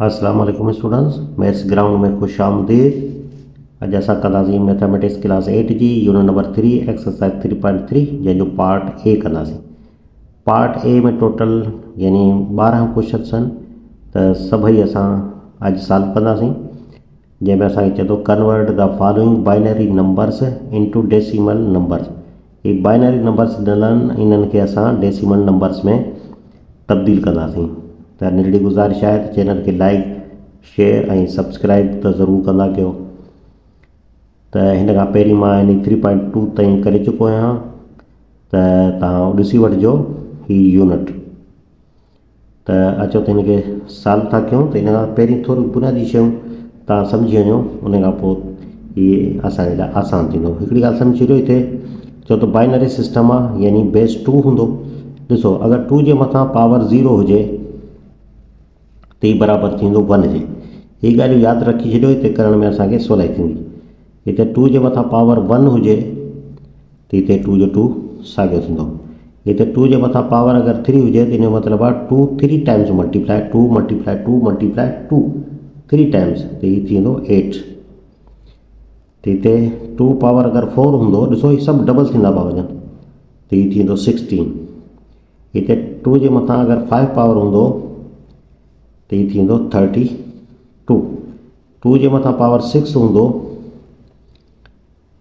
वालेकुम students maths ground में खुश आमदीद। असां कंदासीं मैथमेटिक्स क्लास एट जी, unit number three, exercise three point three जंहिंजो पार्ट ए कंदासीं पार्ट ए में टोटल, यानी ॿारहं क्वेश्चन्स आहिनि त सभई असां अॼु सॉल्व कंदासीं चए थो convert the following binary numbers into decimal numbers he binary numbers ॾिनल आहिनि इन्हनि खे असां डेसिमल नंबर्स में तब्दील कंदासीं त नंढड़ी गुज़ारिश आहे त चैनल खे लाइक, शेयर ऐं सब्सक्राइब त ज़रूरु कंदा कयो? त हिन थ्री पॉइंट टू ताईं करे चुको आहियाँ। त तव्हां ही यूनिट त अचो त हिनखे सॉल्व था कयूं, त हिन खां पहिरीं बुनियादी शयूं तव्हां सम्झी वञो, उन खां पोइ इहे असांजे लाइ आसानु थींदो। हिकिड़ी ॻाल्हि सम्झी त बाइनरी सिस्टम आहे, यानी बेस टू हूंदो। ॾिसो, अगरि टू जे मथां पावर ज़ीरो हुजे त बराबरि थींदो वन जे। हीअ ॻाल्हियूं यादि रखी छॾियो, हिते करण में असांखे सवलाई थींदी। हिते टू जे मथां पावर वन हुजे, त हिते टू जो टू साॻियो थींदो। टू जे मथां पावर अगरि थ्री हुजे, त हिन जो मतिलबु आहे two three times multiply two multiply two multiply two three times त हीअ थी एट त हिते टू पावर अगरि फोर हीअ सभु डबल थींदा पिया वञनि, त हीअ थी सिक्सटीन हिते टू जे मथां अगरि फाइव पावर हूंदो त हीअ थींदो थर्टी टू। टू जे मथां पावर सिक्स हूंदो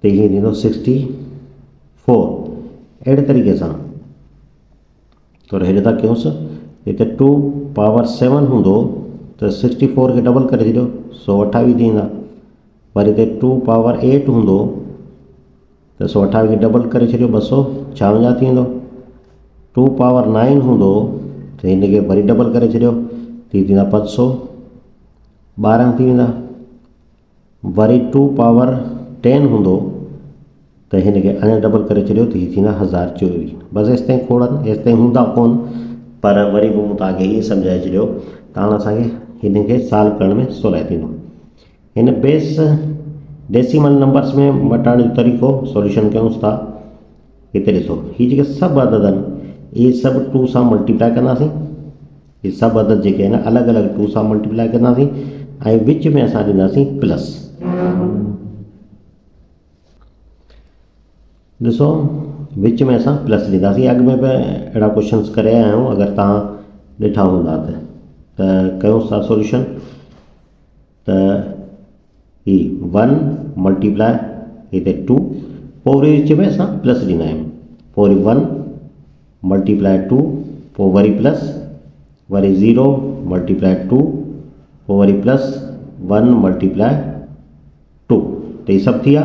त थींदो सिक्सटी फोर। अहिड़े तरीक़े सां। थोरो हेॾे था कयूंसि हिते टू पावर सेवन हूंदो, त सिक्सटी फोर खे डबल करे छॾियो, सौ अठावीह थींदा। वरी हिते टू पावर एट हूंदो, त सौ अठावीह खे डबल करे छॾियो, ॿ सौ छावंजाहु थी वेंदो टू पावर नाइन हूंदो, त हिनखे वरी डबल करे छॾियो। थी थींदा पंज सौ ॿारहं थी वेंदा वरी टू पावर टेन हूंदो, त हिन खे डबल करे छॾियो हज़ार चोवीह। बसि एसि ताईं खोड़नि एसि ताईं हूंदा कोन, पर वरी बि मूं तव्हांखे हीअ सम्झाए छॾियो, त हाणे में सवलाई थींदो बेस डेसिमल नंबर्स में मटाइण तरीक़ो, सॉल्यूशन कयूंसि था, हिते ॾिसो, हीअ जेके सभु अदद टू सां मल्टीप्लाए कंदासीं। ये सभु अदद जेके आहिनि अलॻि अलॻि टू सां मल्टीप्लाए कंदासीं ऐं विच में असां ॾींदासीं प्लस ॾिसो, विच में असां प्लस ॾींदासीं। अॻु में बि अहिड़ा क्वेश्चन्स करे आया आहियूं, अगरि तव्हां सोल्यूशन त। ही वन मल्टीप्लाए हिते टू पोइ वरी विच में असां प्लस ॾींदा वन मल्टीप्लाए टू वरी प्लस वरी ज़ीरो मल्टीप्लाए टू पोइ वरी प्लस वन मल्टीप्लाए टू। त हीअ सभु थी विया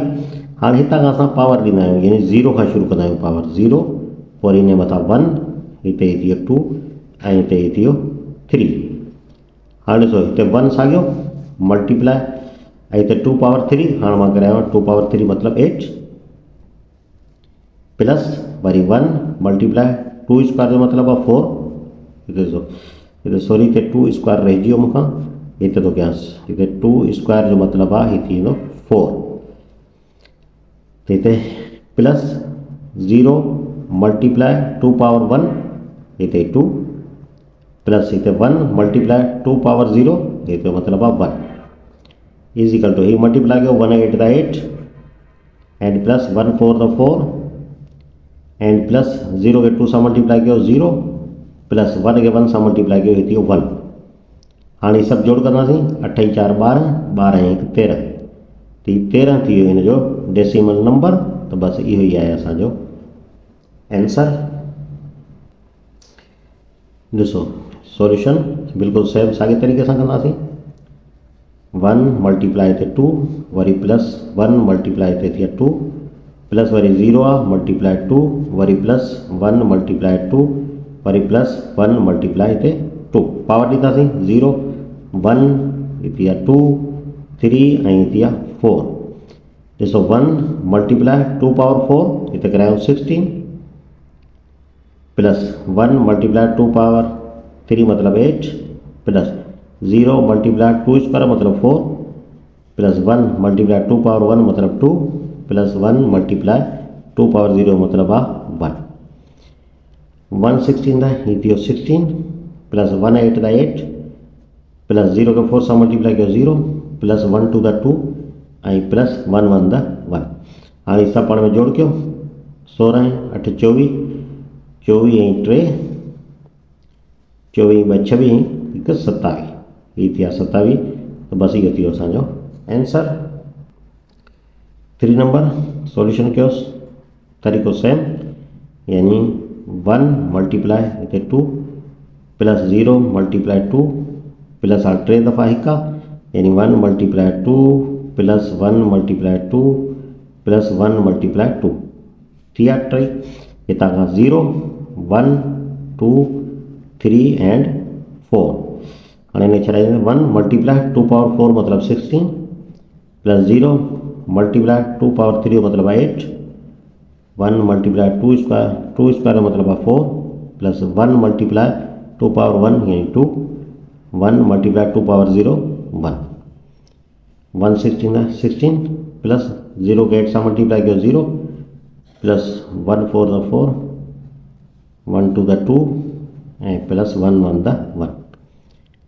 हाणे हितां पावर ॾींदा यानी ज़ीरो खां शुरू कंदा पावर ज़ीरो, वरी हिन मथां वन, हिते थी टू, ऐं हिते थी थ्री। हाणे ॾिसो, हिते वन ऐं हिते टू पावर थ्री, हाणे माँ करायो टू पावर थ्री मतिलबु एट, प्लस वरी वन मल्टीप्लाए टू स्क्वायर मतिलबु फोर सॉरी टू स्क्वायर रहिजी वियो मूंखां हिते थो कयांसि हिते टू स्क्वायर जो मतलब थी वेंदो फोर त हिते plus zero multiply two power one हिते टू प्लस हिते one multiply two power zero हिते मतिलबु आहे वन इज़िकल टू ही मल्टीप्लाई कयो one eight the eight and plus one four the four and plus zero के टू सां multiply कयो ज़ीरो प्लस वन के वन सां मल्टीप्लाई कयो थी वियो वन हाँ सभु जोड़ कंदासीं अठ ई चारि ॿारहं ॿारहं हिकु तेरहं। त हीअ तेरहं थी हिन जो डेसिमल नंबर त बसि इहो ई आहे असांजो एंसर ॾिसो सॉल्यूशन बिल्कुलु सेम साॻे तरीक़े सां कंदासीं वन मल्टीप्लाई हिते टू, वरी प्लस वन मल्टीप्लाई हिते थिया टू, प्लस वरी ज़ीरो आहे मल्टीप्लाई टू, वरी प्लस वन मल्टीप्लाई टू वरी प्लस, वन मल्टीप्लाई हिते टू। पावर ॾींदासीं ज़ीरो। वन आहे टू। थ्री आहे फोर। ॾिसो one multiply, two power four हिते करायूं sixteen. Plus one multiply, two power three मतलब eight. Plus zero multiply, two square मतलब four. Plus one multiply, two power one मतलब two. Plus one multiply, two power zero मतलब आ one. One sixteen the ही थियो sixteen plus one eight the eight plus zero खे four सां multiply कयो zero plus one two the two ऐं plus one one the one हाणे सभु पाण में जोड़ कयो? सोरहं अठ चोवीह ऐं टे चोवीह ॿ छवीह हिकु सतावीह हीअ थी आहे त बसि इहो थी असांजो एंसर थ्री नंबर सॉल्यूशन कयोसि तरीक़ो सेम यानी one multiply two plus zero multiply two plus टे दफ़ा आहे यानी one multiply two plus one multiply two plus one multiply two. थी टे हितां खां zero, one, two, three and four. हिन छॾाईंदे one multiply two power four मतलब sixteen, plus zero multiply two power three मतलब eight one multiply two square two square जो मतिलबु आहे four plus one multiply two power one यानी two one multiply two power zero one one sixteen sixteen plus zero के eight सा multiply कयो zero plus one four the four one two the two ऐं plus one one the one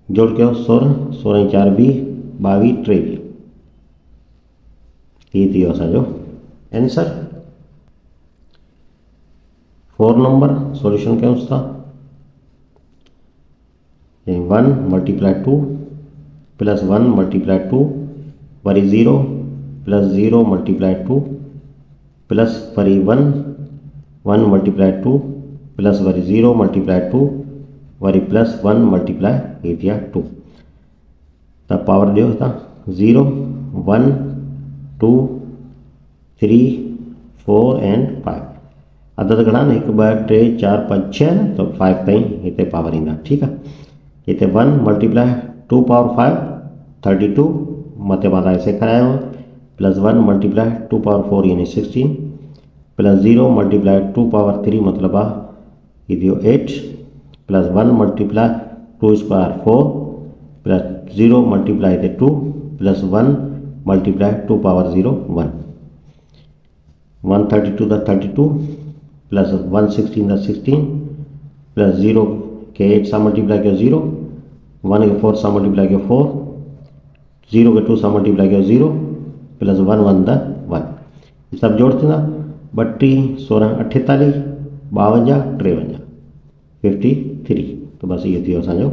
जोड़ कयो सोरहं सोरहं चारि बी ॿावीह टेवीह हीअ थी असांजो एंसर फोर नंबर सॉल्यूशन कयूंसि था one multiply two plus one multiply two worry zero plus zero multiply two plus worry one one multiply two plus worry zero multiply two वरी प्लस वन मल्टीप्लाई थी two. त power ॾियो हितां zero, one, two, three, four, and five. घणा आहिनि हिकु ॿ टे चारि पंज छह त फाइव ताईं हिते पावर ईंदा ठीकु आहे हिते one multiply two power five thirty two मथे माँ तव्हांखे सेखारियो plus one multiply two power four यानी sixteen plus zero multiply two power three मतिलबु आहे eight plus one multiply two square four plus zero multiply हिते two plus one multiply two power zero one one thirty two the thirty two plus one sixteen the sixteen plus zero के eight सा multiply कयो zero one के four सां multiply कयो four zero के two सां multiply कयो zero plus one one the one सब जोड़ थींदा ॿटीह सोरहं अठेतालीह ॿावंजाह टेवंजाह फिफ्टी थ्री त बसि इहो थी असांजो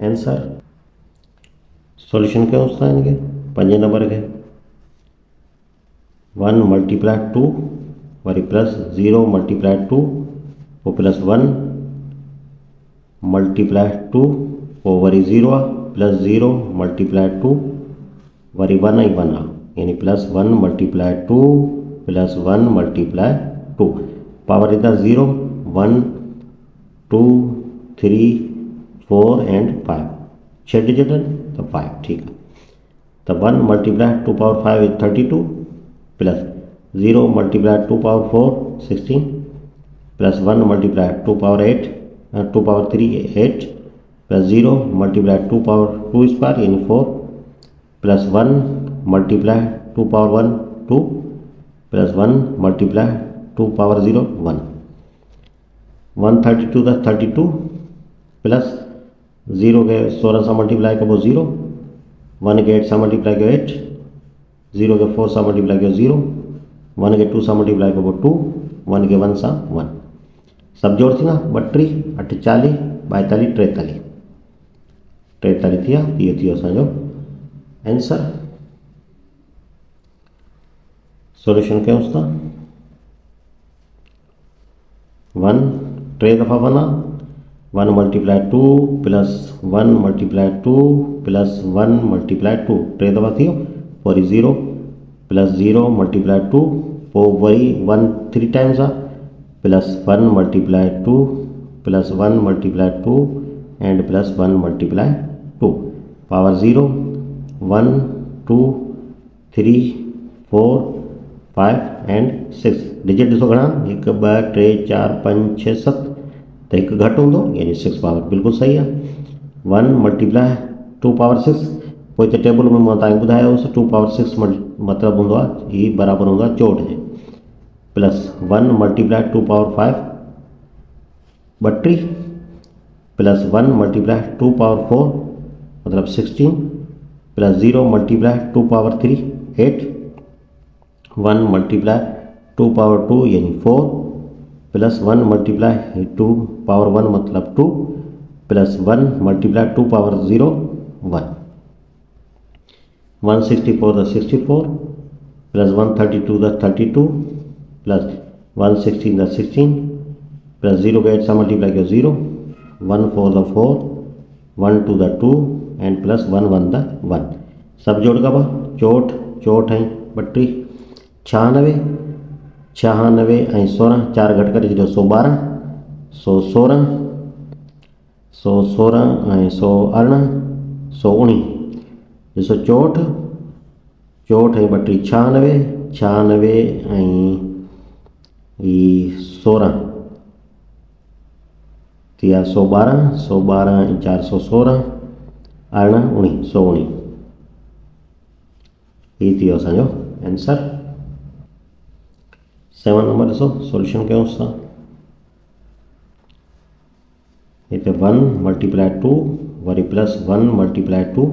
एंसर सॉल्यूशन कयूंसि था हिनखे पंजे नंबर खे वन मल्टीप्लाई टू वरी प्लस ज़ीरो मल्टीप्लाई टू वो प्लस वन मल्टीप्लाई टू वो worry zero plus zero multiply two worry one one आहे यानी plus one multiply two plus one multiply two power ईंदा zero one two three four and five छह digit आहिनि त five ठीकु आहे त one multiply two power five is thirty two plus zero multiply two power four, sixteen, plus one multiply two power eight two power three, eight, plus zero multiply two power two square, यानी four, plus one multiply two power one, two, plus one multiply two power zero, one. One thirty two दस thirty two, plus zero के सोलह सां multiply कबो zero, one के eight सां multiply कयो eight, zero के फोर सां मल्टीप्लाई कयो ज़ीरो वन के टू सा मल्टीप्लाई कबो टू, वन के वन सां वन। सब जोड़ थींदा ॿटीह अठेतालीह ॿाएतालीह टेतालीह टेतालीह थी विया इहो थी असांजो एंसर सॉल्यूशन कयूंसि था वन, टे दफ़ा वन आहे one multiply two plus one multiply two plus one multiply two. टे दफ़ा थी worry zero. Plus zero multiply two पोइ वरी one three times uh plus one multiply two plus one multiply two and plus one multiply two power zero one two three four five and six digit ॾिसो घणा? हिकु ॿ टे चारि पंज छह सत. त हिकु घटि हूंदो, यानी सिक्स पावर बिल्कुलु सही आहे one multiply two power six पोइ हिते टेबल में माँ तव्हांखे टू पावर सिक्स मतिलबु हीअ बराबरि हूंदो आहे जे plus one multiply two power five ॿटीह plus one multiply two power four मतलब sixteen plus zero multiply two power three eight one multiply two power two यानी four plus one multiply two power one मतलब two plus one multiply two power zero one one sixty four the sixty four plus one thirty two the thirty two plus one sixteen the sixteen plus zero का eight सा multiply किया zero one four the four one two the two and plus one one the one सब जोड़ का बा, चोट चोट है, बट्टी छियानवे छियानवे ऐं सोरहं चार घटि करे छॾियो सौ ॿारहं सौ सोरहं सौ सोरहं ऐं सौ अरिड़हं सौ ॾिसो चोट चोट ऐं ॿटीह छियानवे छियानवे ऐं ही सोरहं थी विया सौ ॿारहं सौ ॿारहं ऐं चारि सौ सोरहं अरिड़हं उणिवीह सौ उणिवीह हीअ थी वियो असांजो आंसर? सेवन नंबर ॾिसो सोल्यूशन कयूंसि था हिते वन मल्टीप्लाई टू, वरी प्लस वन मल्टीप्लाई टू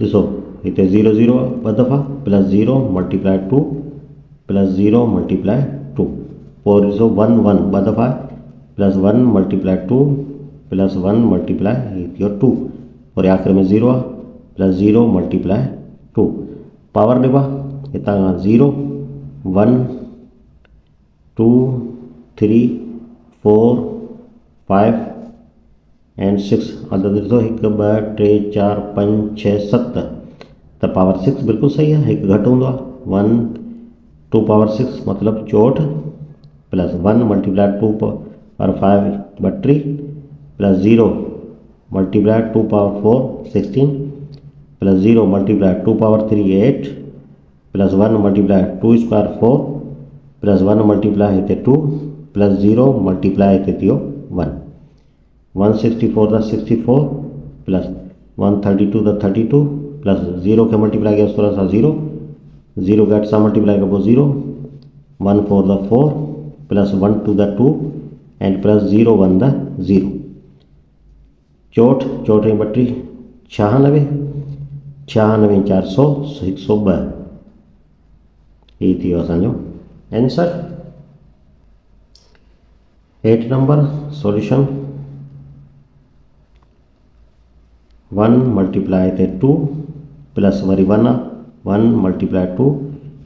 ॾिसो हिते ज़ीरो ज़ीरो ॿ दफ़ा, plus zero multiply two, plus zero multiply two. पोइ ॾिसो वन वन ॿ दफ़ा, plus one multiply two, plus one थी वियो टू. वरी आख़िर में ज़ीरो आहे plus zero multiply two. Power ॾिबो हितां खां zero, one, two, three, four, five and six अदद ॾिसो हिकु ॿ टे, चारि पंज सत। त पावर सिक्स बिल्कुलु सही आहे हिकु घटि आहे वन टू पावर सिक्स मतिलबु चोहठि plus one multiply two power five ॿटीह plus zero multiply two power four sixteen plus zero multiply two power three eight plus one multiply two square four plus one multiply हिते two plus zero वियो one one sixty four the sixty four plus one thirty two the thirty two plus zero खे multiply किया, सोलह सां zero zero खे अठ सां multiply कबो zero one four the four plus one two the two and plus zero one the zero चौठ चोट ऐं ॿटीह छियानवे चारि सौ हिकु सौ ॿ हीअ थी असांजो आंसर हेठि नंबर सॉल्यूशन वन मल्टीप्लाई हिते टू प्लस वरी one one multiply two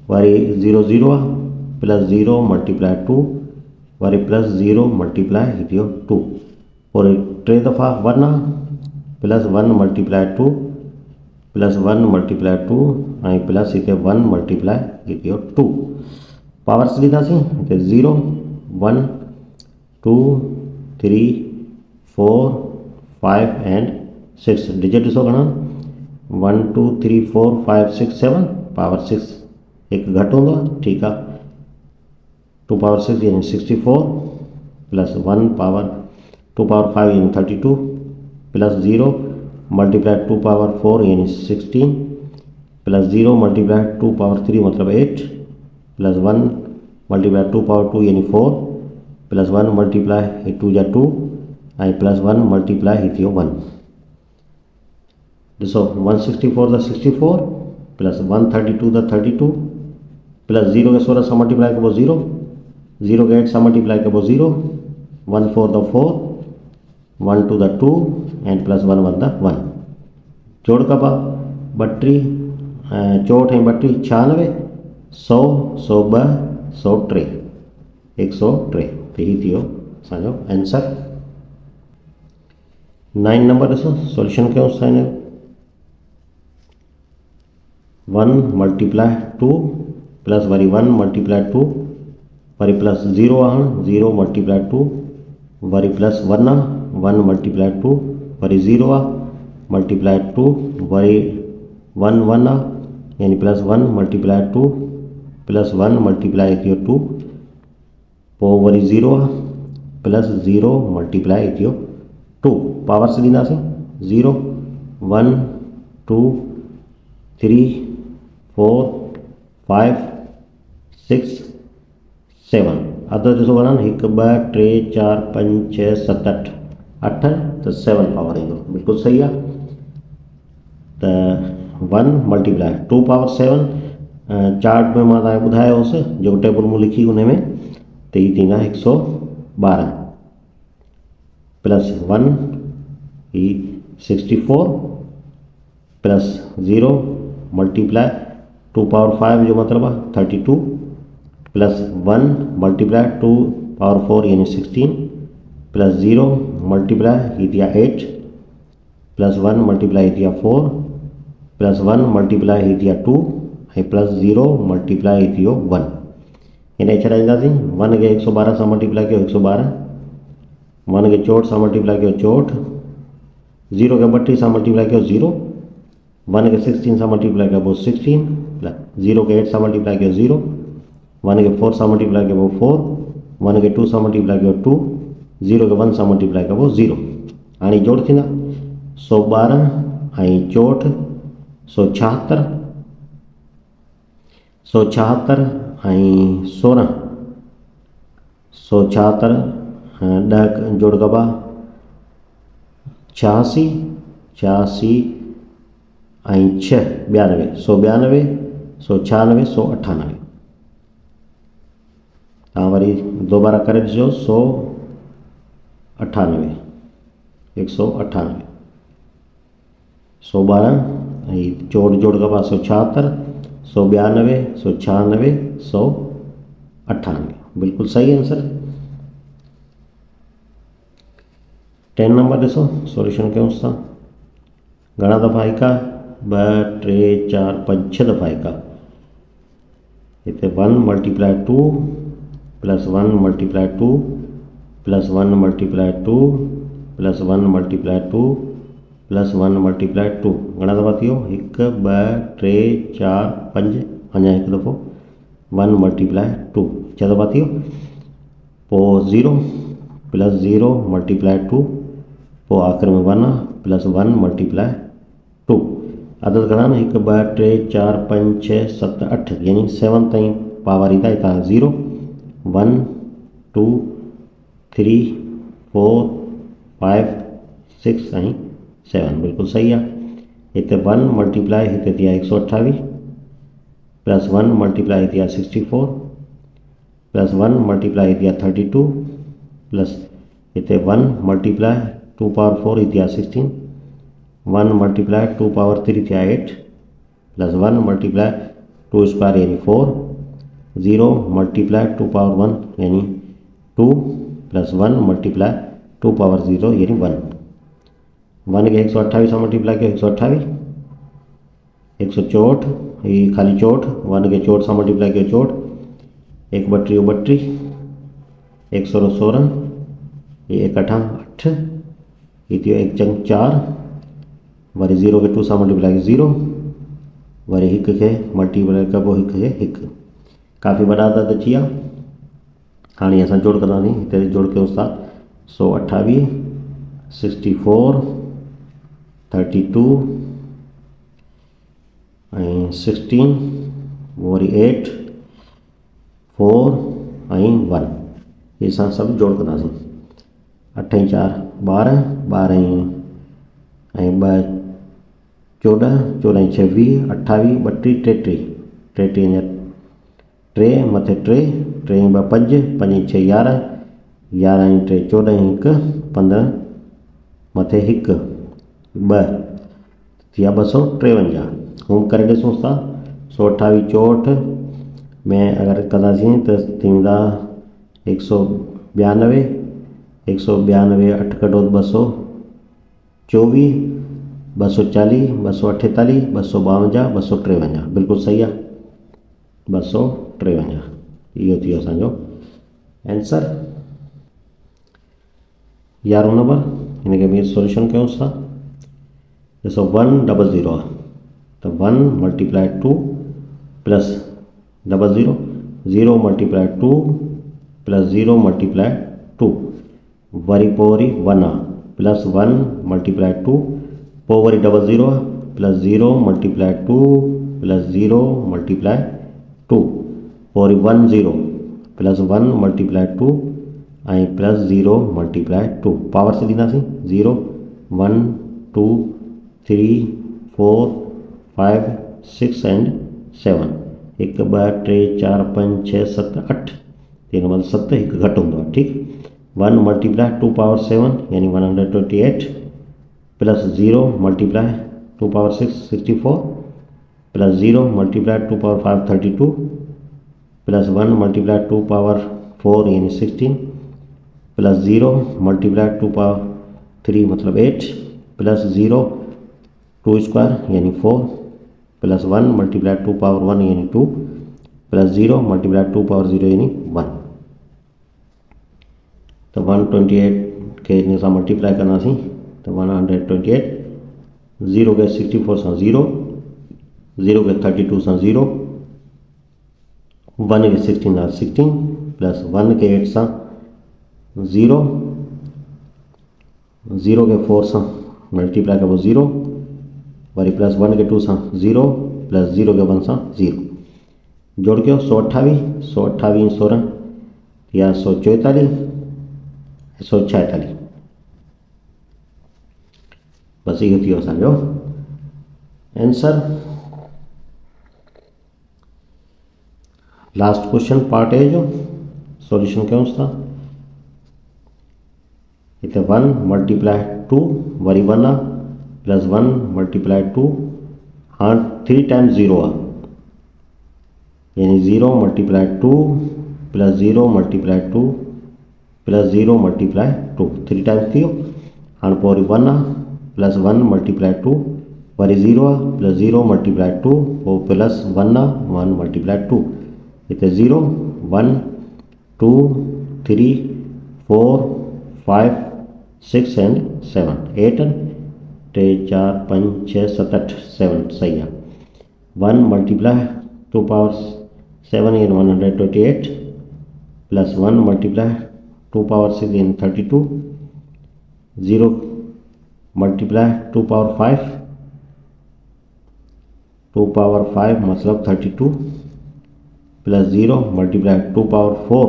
worry zero zero plus zero multiply two worry plus zero multiply हिते वियो टू और टे दफ़ा one plus one multiply two plus one multiply two ऐं plus हिते one multiply हिते वियो टू पावर्स ॾींदासीं हिते zero one two three four five and six digit ॾिसो घणा one two three four five six seven power six एक घट आहे ठीकु आहे टू पावर सिक्स यानी sixty four plus one power two power five यानी thirty two plus zero multiply two power four यानी sixteen plus zero multiply two power three मतलब eight plus one multiply two power two यानी four plus one multiply two या two ऐं plus one multiply ही थियो one four plus one thirty two the thirty two plus zero खे सोलह सां multiply कबो ज़ीरो ज़ीरो खे एट सां मल्टीप्लाई कबो zero one four the four one two the two and plus one one the one जोड़ कबा ॿटीह ऐं चोहठि ऐं ॿटीह छियानवे, सौ सौ ॿ सौ टे हिकु सौ टे त हीअ थी वियो असांजो आंसर नाइन नंबर ॾिसो सोल्यूशन कयूं असां हिन जो वन मल्टीप्लाई टू प्लस वरी वन मल्टीप्लाई टू वरी प्लस ज़ीरो आहे ज़ीरो मल्टीप्लाई टू वरी प्लस वन आहे वन मल्टीप्लाई टू वरी ज़ीरो आ मल्टीप्लाई टू वरी वन वन आहे, यानी plus one multiply two plus one multiply थियो टू पोइ वरी ज़ीरो आहे प्लस ज़ीरो मल्टीप्लाई थियो टू पावर्स ॾींदासीं zero one two three four, five, six, seven. Other ॾिसो घणा हिकु ॿ टे चारि पंज छह, सत अठ अठ त सेवन पावर ईंदो बिल्कुलु सही आहे त one multiply two power seven chart में माँ तव्हांखे ॿुधायोसि जेको टेबल मूं लिखी हुन में। त हीअ थींदा हिकु सौ ॿारहं प्लस वन ही sixty four, plus zero, multiply two power five जो मतलब thirty two plus one multiply two power four यानी सिक्सटीन प्लस ज़ीरो मल्टीप्लाई ही एट प्लस वन मल्टीप्लाई थी फोर प्लस वन मल्टीप्लाई ही टू है plus zero multiply ही थी वियो वन हिन छॾाईंदासीं वन के हिकु सौ बारह सां मल्टीप्लाई कयो हिकु सौ बारह। वन के चोहठि सां मल्टीप्लाई कयो चोहठि ज़ीरो के ॿटीह सां मल्टीप्लाई कयो ज़ीरो। वन के सिक्सटीन सां मल्टीप्लाई कयो पोइ सिक्सटीन। ज़ीरो के एट सां मल्टीप्लाई कयो ज़ीरो, वन के फोर सां मल्टीप्लाई कयो पोइ फोर, वन के टू सां मल्टीप्लाई कयो टू, ज़ीरो के वन सां मल्टीप्लाई कयो पोइ ज़ीरो। हाणे जोड़ थींदा सौ ॿारहं ऐं चोहठि सौ छाहतरि सौ छाहतरि ऐं सोरहं सौ छाहतरि ॾह जोड़ कबा छियासी छियासी छह ॿियानवे सौ ॿियानवे सौ छहानवे सौ अठानवे हाँ वरी दोबारा करे ॾिसिजो सौ अठानवे एक सौ अठानवे सौ बारह चोड़ जोड़ कबा सौ छाहतरि सौ बयानवे, सौ छहानवे सौ अठानवे बिल्कुल सही आंसर। टेन नंबर ॾिसो सोल्यूशन कयूंसि था घणा दफ़ा आहे ॿ टे चारि पंज दफ़ा हिकु हिते one multiply two plus one multiply two plus one multiply two plus one multiply two plus one multiply two. घणा दफ़ा थी हिकु ॿ टे चारि, पंज। अञा हिकु दफ़ो। One multiply two. छह दफ़ा थी zero plus zero multiply two. आख़िरि में one plus one multiply two. अदद न हिकु, ॿ, टे, चारि, पंज, छह, सत, अठ, यानी सेवन ताईं पावर ईंदा हितां zero, one, two, three, four, five, six ऐं सेवन। बिल्कुलु सही आहे। हिते वन मल्टीप्लाई हिते थी सौ अठावीह, प्लस वन मल्टीप्लाई थी sixty four, plus one multiply थी थर्टी टू, प्लस हिते one multiply two power four थी sixteen one multiply two power three थिया eight? Plus one multiply two square यानी four. Zero multiply two power one यानी two plus one multiply two power zero यानी one. One के एक सौ अठावीह सां मल्टीप्लाई कयो एक सौ अठावीह एक सौ चोहठि हीअ ख़ाली चोहठि वन के चोहठि सां मल्टीप्लाई कयो चोहठि हिकु ॿटीह ॿटीह एक सौ सोरहं हीअ हिकु अठां अठ थी वियो हिकु चंग चारि। वरी ज़ीरो के टू सां मल्टीप्लाई कयो ज़ीरो, वरी हिक के मल्टीप्लाई कबो, हिक खे हिकु। काफ़ी वॾा अदद अची हाणे असां जोड़ कंदासीं हिते जोड़ कयूंसि था सौ अठावीह sixty four thirty two sixteen worry eight four one इहे असां सभु जोड़ कंदासीं। अठ चारि ऐं ॿ चोॾहं चोॾहं छवीह अठावीह ॿटीह टेटीह टेटीह जा टे, मथे टे टे ॿ पंज पंज छह यारहं यारहं टे चोॾहं हिकु, पंद्रहं, मथे हिकु ॿ थी विया ॿ सौ टेवंजाहु। हू करे ॾिसूंसि था सौ अठावीह चोहठि, में अगरि कंदासीं त थींदा हिकु सौ ॿियानवे, हिकु सौ ॿियानवे अठ कढो ॿ सौ चोवीह ॿ सौ चालीह ॿ सौ अठेतालीह ॿ सौ ॿावंजाहु ॿ सौ टेवंजाहु बिल्कुलु सही आहे ॿ सौ टेवंजाहु इहो असांजो एंसर यारहों नंबर हिन खे बि सोल्यूशन कयूंसि था ॾिसो वन डबल ज़ीरो आहे त one multiply two plus double zero zero multiply two plus zero multiply two worry पोइ वरी वन आहे प्लस वन मल्टीप्लाई टू पोइ worry double zero plus zero multiply two plus zero multiply two worry one zero plus one multiply two ऐं plus zero multiply two power से ॾींदासीं zero one two three four five six and seven एक ॿ टे, चारि पंज छह सत अठ तीन मतलब सत एक घट होंगे ठीक? One multiply two power seven यानी one hundred twenty eight plus zero multiply two power six sixty four, plus zero multiply two power five thirty two, plus one multiply two power four यानी sixteen, plus zero multiply two power three मतलब eight, plus zero two square यानी four, plus one multiply two power one यानी two, plus zero multiply two power zero यानी one. तो one twenty eight के इन सां multiply कंदासीं तो one hundred twenty eight zero के सिक्सटी फोर सां ज़ीरो ज़ीरो के थर्टी टू सां ज़ीरो वन के सिक्सटीन सां सिक्सटीन प्लस वन के एट सां ज़ीरो ज़ीरो के फोर सां मल्टीप्लाई कबो ज़ीरो वरी प्लस वन के टू सां ज़ीरो प्लस ज़ीरो के वन सां ज़ीरो जोड़ कयो सौ अठावीह सौ अठावीह सोरहं या सौ चोएतालीह सौ छाएतालीह इहो थी वियो असांजो answer last question part A जो सॉल्यूशन कयूंसि था हिते वन मल्टीप्लाई टू वरी वन आहे प्लस वन मल्टीप्लाई टू हाँ थ्री टाइम्स ज़ीरो आहे यानी zero multiply two plus zero multiply two plus zero multiply two three times थी हाँ। पोइ वन आहे plus one multiply two, worry zero, plus zero multiply two पोइ plus one one multiply two. हिते zero, one, two, three, four, five, six and seven. Eight टे चार पंज छः, सत अठ सेवन, सही आहे one multiply two power seven इन one hundred twenty eight, plus one multiply two power six इन thirty two, zero multiply two power five two power five मतलब thirty two plus zero multiply two power four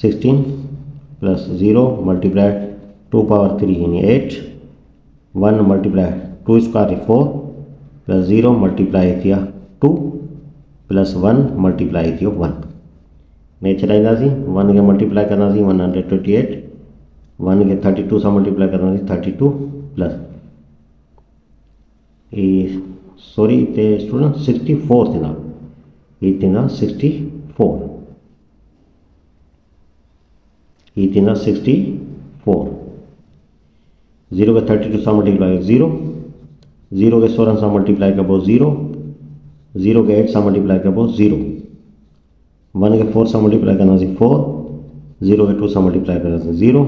sixteen plus zero multiply two power three यानी eight one multiply two square four plus zero multiply थिया two plus one multiply थियो one नहीं नेचराईंदासीं one के multiply कंदासीं one hundred twenty eight one के thirty two से multiply कंदासीं थर्टी टू प्लस ई सॉरी हिते स्टूडेंट सिक्सटी फोर थींदा ही थींदा सिक्सटी फोर ज़ीरो खे थर्टी टू सां मल्टीप्लाई ज़ीरो ज़ीरो के सोरहं सां मल्टीप्लाई कबो ज़ीरो ज़ीरो के एट सां मल्टीप्लाई कबो ज़ीरो वन के फोर से मल्टीप्लाई करना फोर ज़ीरो के टू से मल्टीप्लाई करना ज़ीरो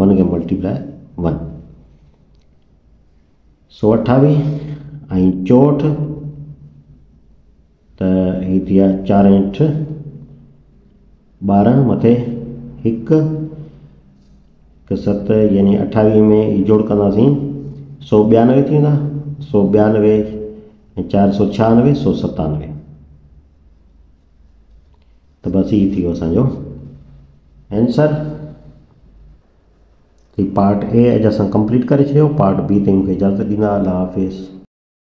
वन के मल्टीप्लाई वन सौ अठावी ऐं चोहठि त थी विया चारि अठ ॿारहं मथे हिकु सत यानी अठावीह में जोड़ कंदासीं, सौ ॿियानवे थी वेंदा, सौ ॿियानवे ऐं चारि सौ छहानवे सौ सतानवे। तो बस ये थी असो आंसर। पार्ट ए असां कंप्लीट कर पार्ट बी ताईं इजाज़त ॾींदा अल्लाह हाफ़िज़।